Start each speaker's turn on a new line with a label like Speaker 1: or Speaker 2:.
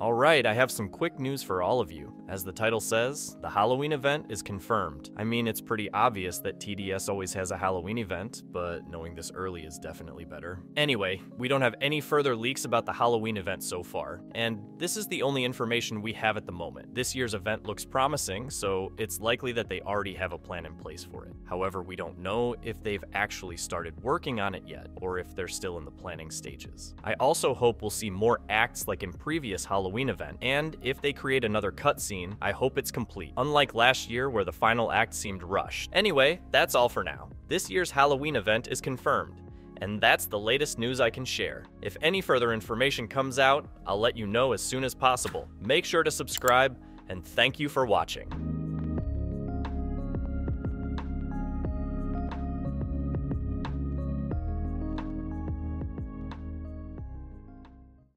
Speaker 1: Alright, I have some quick news for all of you. As the title says, the Halloween event is confirmed. I mean, it's pretty obvious that TDS always has a Halloween event, but knowing this early is definitely better. Anyway, we don't have any further leaks about the Halloween event so far, and this is the only information we have at the moment. This year's event looks promising, so it's likely that they already have a plan in place for it. However, we don't know if they've actually started working on it yet, or if they're still in the planning stages. I also hope we'll see more acts like in previous Halloween Halloween event, and if they create another cutscene, I hope it's complete, unlike last year where the final act seemed rushed. Anyway, that's all for now. This year's Halloween event is confirmed, and that's the latest news I can share. If any further information comes out, I'll let you know as soon as possible. Make sure to subscribe, and thank you for watching.